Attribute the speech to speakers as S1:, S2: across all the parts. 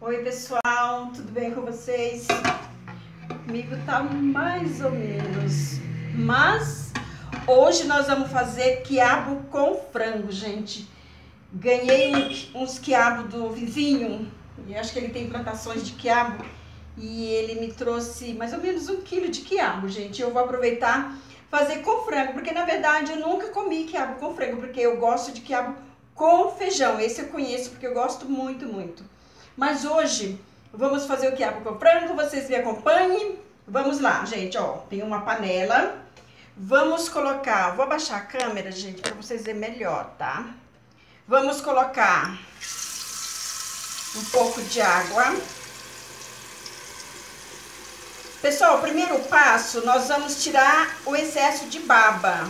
S1: Oi pessoal, tudo bem com vocês? Comigo tá mais ou menos, mas hoje nós vamos fazer quiabo com frango, gente. Ganhei uns quiabo do vizinho, e acho que ele tem plantações de quiabo, e ele me trouxe mais ou menos um quilo de quiabo, gente. Eu vou aproveitar fazer com frango, porque na verdade eu nunca comi quiabo com frango, porque eu gosto de quiabo com feijão. Esse eu conheço porque eu gosto muito, muito. Mas hoje vamos fazer o quiabo com frango, vocês me acompanhem. Vamos lá, gente, ó, tem uma panela. Vamos colocar, vou abaixar a câmera, gente, para vocês verem melhor, tá? Vamos colocar um pouco de água. Pessoal, primeiro passo, nós vamos tirar o excesso de baba.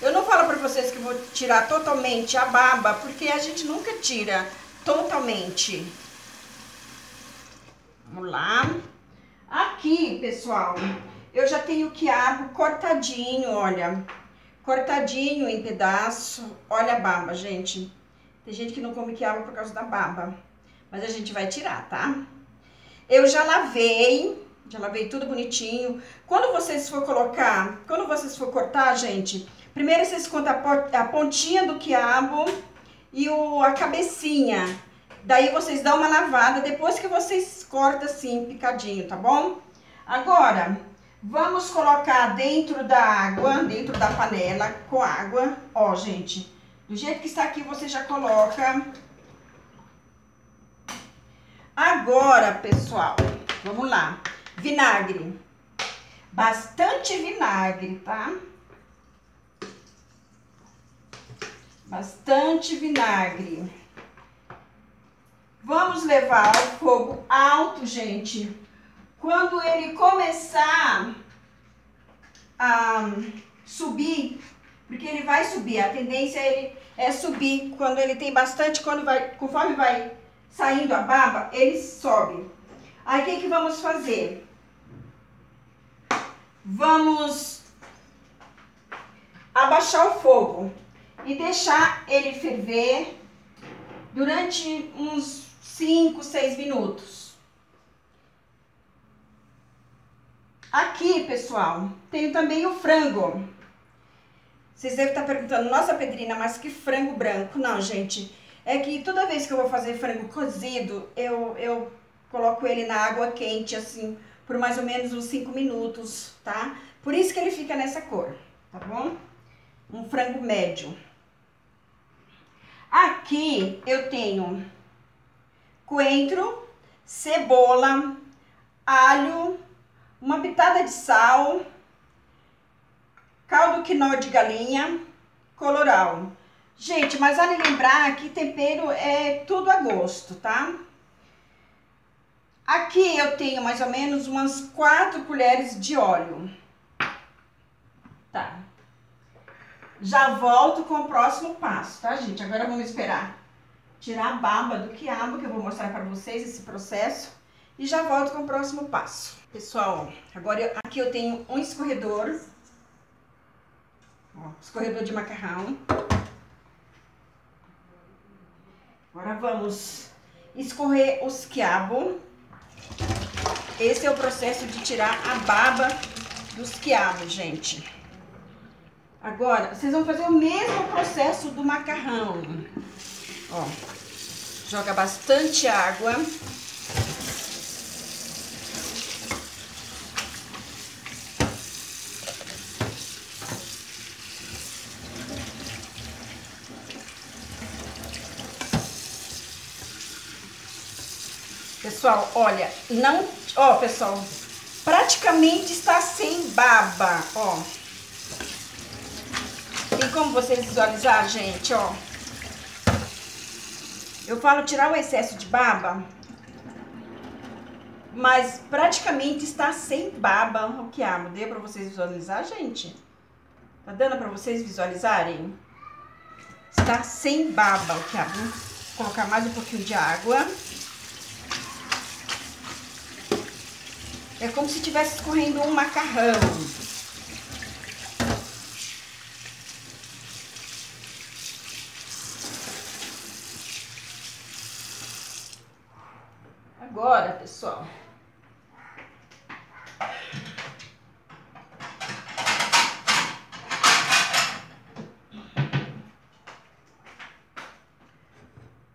S1: Eu não falo para vocês que vou tirar totalmente a baba, porque a gente nunca tira totalmente. Vamos lá. Aqui, pessoal, eu já tenho o quiabo cortadinho, olha. Cortadinho em pedaço. Olha a baba, gente. Tem gente que não come quiabo por causa da baba. Mas a gente vai tirar, tá? Eu já lavei, já lavei tudo bonitinho. Quando vocês for colocar, quando vocês for cortar, gente, primeiro vocês contam a po- a pontinha do quiabo e o, a cabecinha. Daí vocês dão uma lavada depois que vocês cortam assim, picadinho, tá bom? Agora, vamos colocar dentro da água, dentro da panela com água. Ó, gente, do jeito que está aqui, você já coloca. Agora, pessoal, vamos lá. Vinagre. Bastante vinagre, tá? Bastante vinagre. Vamos levar ao fogo alto, gente. Quando ele começar a subir, porque ele vai subir, a tendência é ele é subir quando ele tem bastante, quando vai, conforme vai saindo a baba, ele sobe. Aí o que que vamos fazer? Vamos abaixar o fogo e deixar ele ferver durante uns 5, 6 minutos. Aqui, pessoal, tenho também o frango. Vocês devem estar perguntando, nossa Pedrina, mas que frango branco? Não, gente, é que toda vez que eu vou fazer frango cozido, eu, eu coloco ele na água quente, assim, por mais ou menos uns 5 minutos, tá? Por isso que ele fica nessa cor, tá bom? Um frango médio. Aqui eu tenho coentro, cebola, alho, uma pitada de sal, caldo quinó de galinha, coloral. Gente, mas vale lembrar que tempero é tudo a gosto, tá? Aqui eu tenho mais ou menos umas 4 colheres de óleo. Tá. Já volto com o próximo passo, tá, gente? Agora vamos esperar tirar a baba do quiabo, que eu vou mostrar para vocês esse processo. E já volto com o próximo passo. Pessoal, agora eu- aqui eu tenho um escorredor. Ó, escorredor de macarrão. Agora vamos escorrer os quiabos. Esse é o processo de tirar a baba dos quiabos, gente. Agora, vocês vão fazer o mesmo processo do macarrão. Ó, joga bastante água. Pessoal, olha, não, ó, pessoal, praticamente está sem baba, ó. Tem como vocês visualizar, gente, ó. Eu falo tirar o excesso de baba, mas praticamente está sem baba o quiabo. Deu pra vocês visualizar, gente? Tá dando pra vocês visualizarem? Está sem baba o quiabo. Vou colocar mais um pouquinho de água. É como se estivesse escorrendo um macarrão. Agora, pessoal,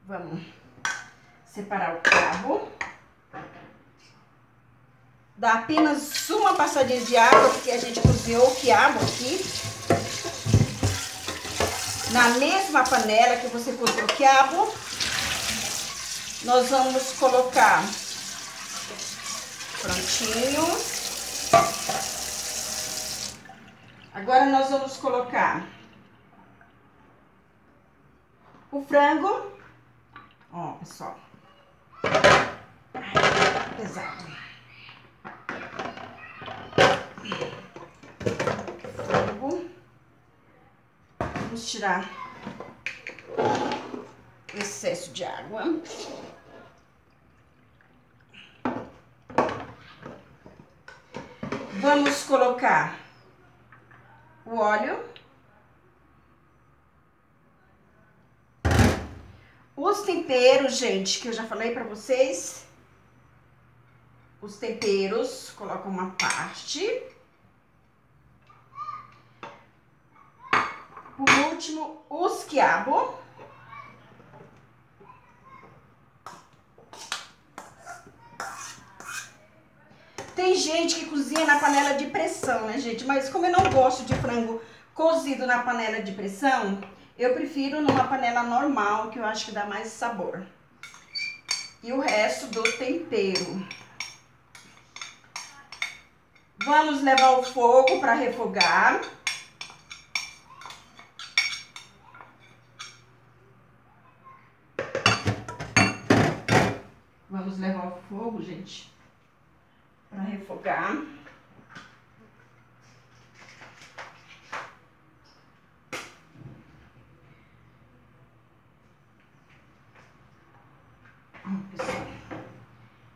S1: Vamos separar o cabo. Dá apenas uma passadinha de água, porque a gente cozinhou o quiabo aqui. Na mesma panela que você cozinhou o quiabo, nós vamos colocar prontinho. Agora nós vamos colocar o frango. Ó, pessoal. Ai, pesado. Frango. Vamos tirar o excesso de água. Vamos colocar o óleo. Os temperos, gente, que eu já falei pra vocês. Os temperos, coloca uma parte. Por último, os quiabo. Tem gente que cozinha na panela de pressão, né, gente? Mas como eu não gosto de frango cozido na panela de pressão, eu prefiro numa panela normal, que eu acho que dá mais sabor. E o resto do tempero. Vamos levar o fogo para refogar. Vamos levar o fogo, gente para refogar.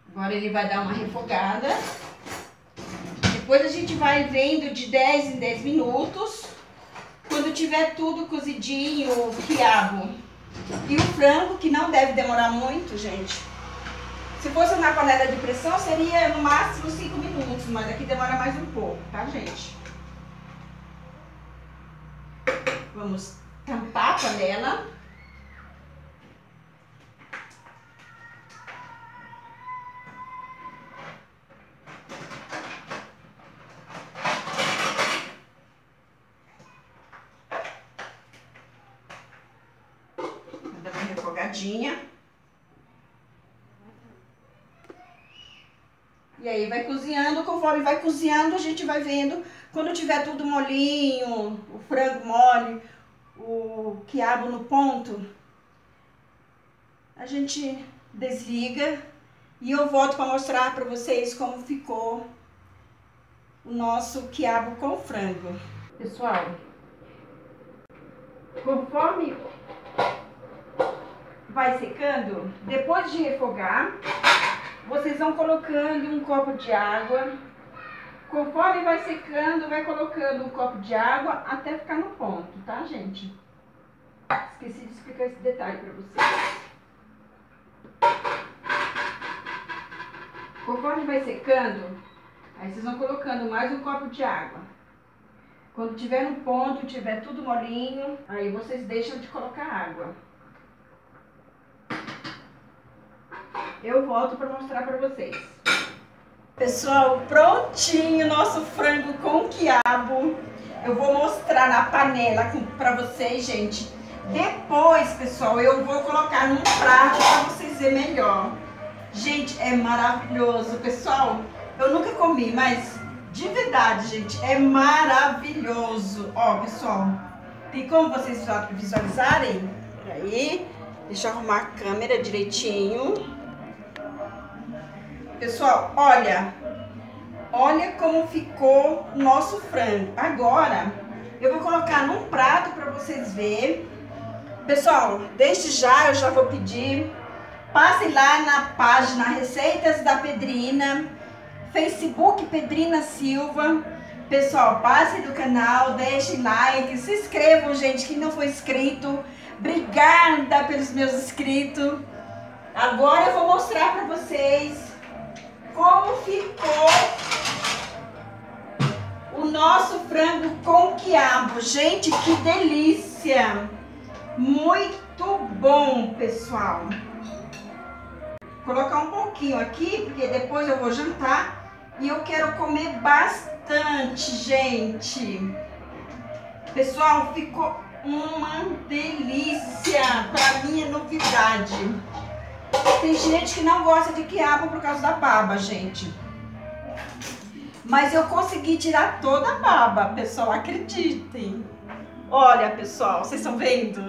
S1: Agora ele vai dar uma refogada. Depois a gente vai vendo de 10 em 10 minutos. Quando tiver tudo cozidinho, o quiabo e o frango, que não deve demorar muito, gente. Se fosse na panela de pressão, seria no máximo 5 minutos, mas aqui demora mais um pouco, tá, gente? Vamos tampar a panela. Dá uma refogadinha. E aí vai cozinhando, conforme vai cozinhando, a gente vai vendo. Quando tiver tudo molinho, o frango mole, o quiabo no ponto, a gente desliga e eu volto para mostrar para vocês como ficou o nosso quiabo com frango. Pessoal, conforme vai secando, depois de refogar, vocês vão colocando um copo de água. Conforme vai secando, vai colocando um copo de água até ficar no ponto, tá, gente? Esqueci de explicar esse detalhe pra vocês. Conforme vai secando, aí vocês vão colocando mais um copo de água. Quando tiver no ponto, tiver tudo molinho, aí vocês deixam de colocar água. Eu volto para mostrar para vocês. Pessoal, prontinho nosso frango com quiabo. Eu vou mostrar na panela para vocês, gente. Depois, pessoal, eu vou colocar num prato para vocês verem melhor. Gente, é maravilhoso. Pessoal, eu nunca comi, mas de verdade, gente, é maravilhoso. Ó, pessoal, tem como vocês visualizarem? Peraí, deixa eu arrumar a câmera direitinho. Pessoal, olha, olha como ficou o nosso frango. Agora, eu vou colocar num prato para vocês verem. Pessoal, desde já eu já vou pedir, passem lá na página Receitas da Pedrina, Facebook Pedrina Silva. Pessoal, passem do canal, deixem like, se inscrevam, gente, que não foi inscrito. Obrigada pelos meus inscritos. Agora eu vou mostrar para vocês como ficou o nosso frango com quiabo. Gente, que delícia! Muito bom, pessoal. Vou colocar um pouquinho aqui, porque depois eu vou jantar e eu quero comer bastante, gente. Pessoal, ficou uma delícia. Para mim é novidade. Tem gente que não gosta de quiabo por causa da baba, gente. Mas eu consegui tirar toda a baba, pessoal, acreditem. Olha, pessoal, vocês estão vendo?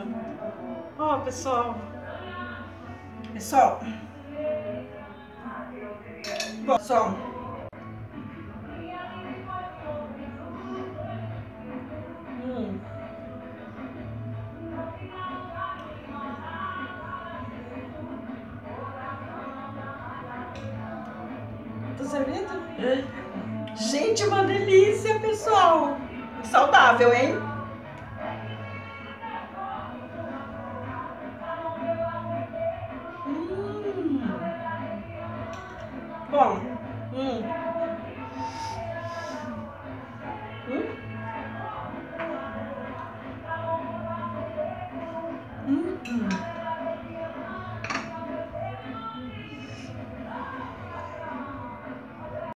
S1: Ó, oh, pessoal. Pessoal. Pessoal. Gente, uma delícia, pessoal. Saudável, hein? Hum. Bom.